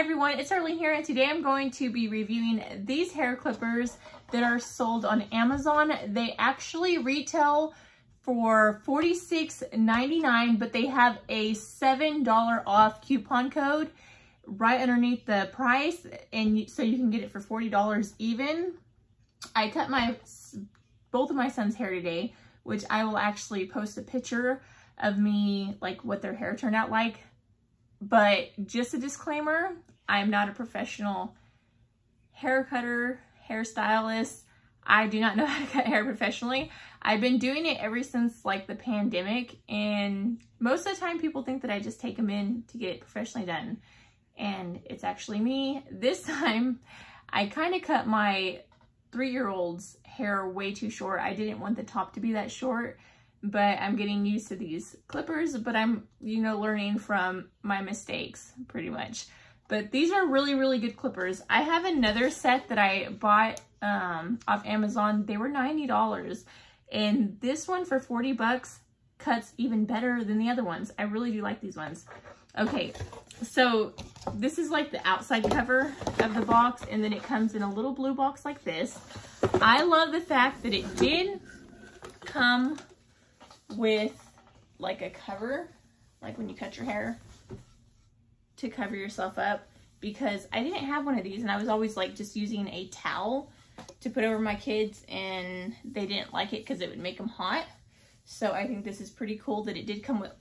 everyone, it's Darlene here and today I'm going to be reviewing these hair clippers that are sold on Amazon. They actually retail for $46.99 but they have a $7 off coupon code right underneath the price and so you can get it for $40 even. I cut my both of my son's hair today which I will actually post a picture of me like what their hair turned out like but just a disclaimer, I'm not a professional hair cutter, hairstylist. I do not know how to cut hair professionally. I've been doing it ever since like the pandemic and most of the time people think that I just take them in to get professionally done and it's actually me. This time I kind of cut my three-year-old's hair way too short. I didn't want the top to be that short but I'm getting used to these clippers, but I'm, you know, learning from my mistakes pretty much. But these are really, really good clippers. I have another set that I bought um, off Amazon. They were $90. And this one for 40 bucks cuts even better than the other ones. I really do like these ones. Okay, so this is like the outside cover of the box. And then it comes in a little blue box like this. I love the fact that it did come with like a cover, like when you cut your hair to cover yourself up because I didn't have one of these and I was always like just using a towel to put over my kids and they didn't like it because it would make them hot. So I think this is pretty cool that it did come with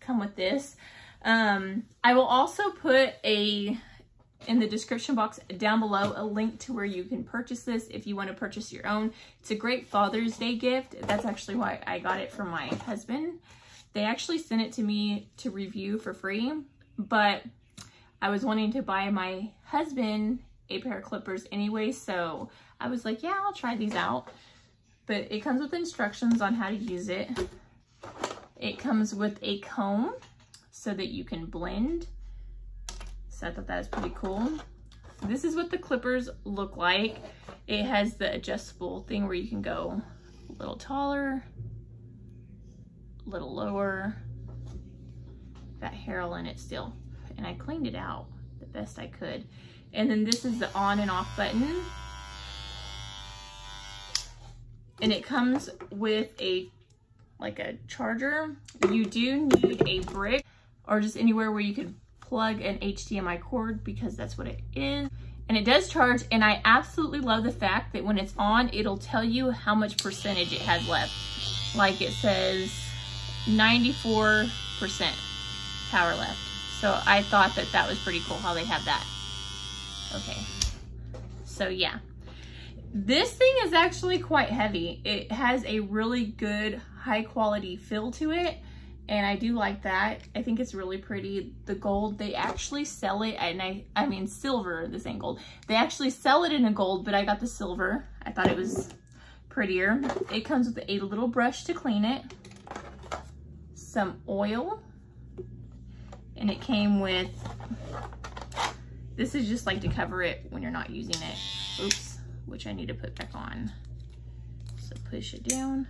come with this. Um, I will also put a in the description box down below a link to where you can purchase this if you want to purchase your own. It's a great Father's Day gift. That's actually why I got it from my husband. They actually sent it to me to review for free, but I was wanting to buy my husband a pair of clippers anyway, so I was like, yeah, I'll try these out. But it comes with instructions on how to use it. It comes with a comb so that you can blend so I thought that was pretty cool. This is what the clippers look like. It has the adjustable thing where you can go a little taller, a little lower. Got hair all in it still. And I cleaned it out the best I could. And then this is the on and off button. And it comes with a like a charger. You do need a brick or just anywhere where you could plug an HDMI cord because that's what it is. And it does charge, and I absolutely love the fact that when it's on, it'll tell you how much percentage it has left. Like it says 94% power left. So I thought that that was pretty cool how they have that. Okay, so yeah. This thing is actually quite heavy. It has a really good high quality feel to it and I do like that. I think it's really pretty. The gold, they actually sell it, and I, I mean silver, this ain't gold. They actually sell it in a gold, but I got the silver. I thought it was prettier. It comes with a little brush to clean it, some oil, and it came with, this is just like to cover it when you're not using it. Oops, which I need to put back on. So push it down.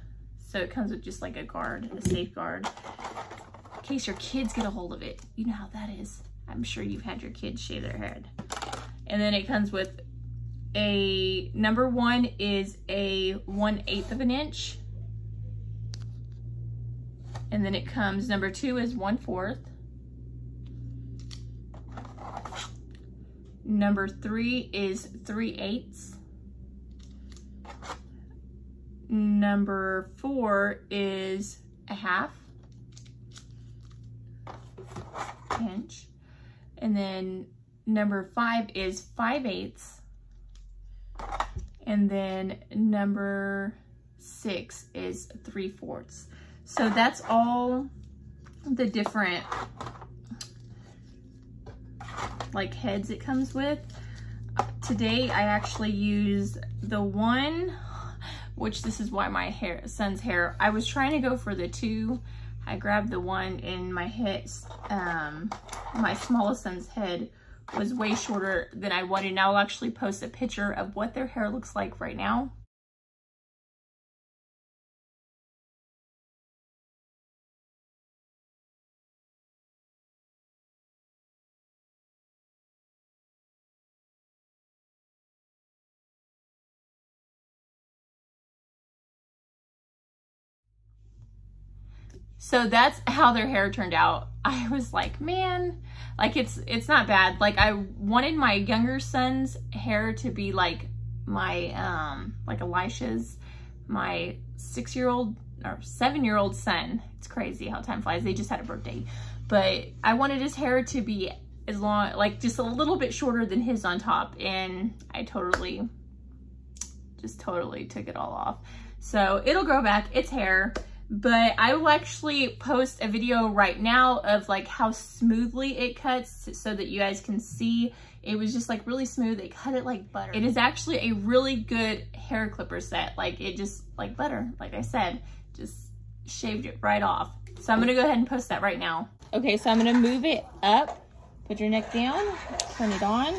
So it comes with just like a guard, a safeguard, in case your kids get a hold of it. You know how that is. I'm sure you've had your kids shave their head. And then it comes with a, number one is a 1 8th of an inch. And then it comes, number two is 1 4th. Number three is 3 eighths. Number four is a half inch. And then number five is five eighths. And then number six is three fourths. So that's all the different like heads it comes with. Today I actually use the one which this is why my hair, son's hair, I was trying to go for the two. I grabbed the one in my head, um, my smallest son's head was way shorter than I wanted. Now I'll actually post a picture of what their hair looks like right now. So that's how their hair turned out. I was like, man, like it's it's not bad. Like I wanted my younger son's hair to be like my um like Elisha's, my six-year-old or seven-year-old son. It's crazy how time flies. They just had a birthday. But I wanted his hair to be as long, like just a little bit shorter than his on top. And I totally, just totally took it all off. So it'll grow back, it's hair but I will actually post a video right now of like how smoothly it cuts so that you guys can see. It was just like really smooth. They cut it like butter. It is actually a really good hair clipper set. Like it just like butter, like I said, just shaved it right off. So I'm gonna go ahead and post that right now. Okay, so I'm gonna move it up, put your neck down, turn it on.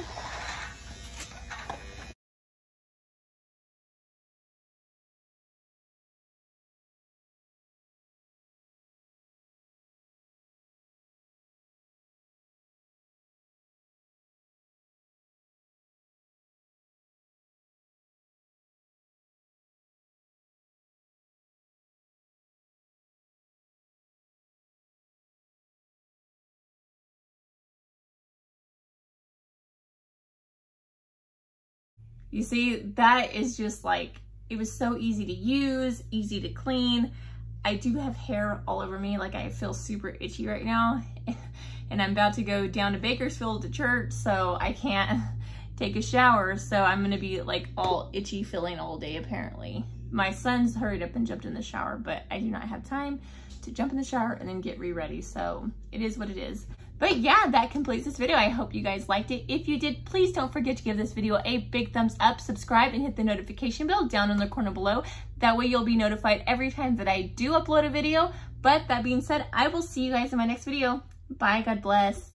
You see, that is just like, it was so easy to use, easy to clean. I do have hair all over me, like I feel super itchy right now. and I'm about to go down to Bakersfield to church, so I can't take a shower. So I'm gonna be like all itchy feeling all day apparently. My son's hurried up and jumped in the shower, but I do not have time to jump in the shower and then get re-ready. So it is what it is. But yeah, that completes this video. I hope you guys liked it. If you did, please don't forget to give this video a big thumbs up, subscribe, and hit the notification bell down in the corner below. That way you'll be notified every time that I do upload a video. But that being said, I will see you guys in my next video. Bye, God bless.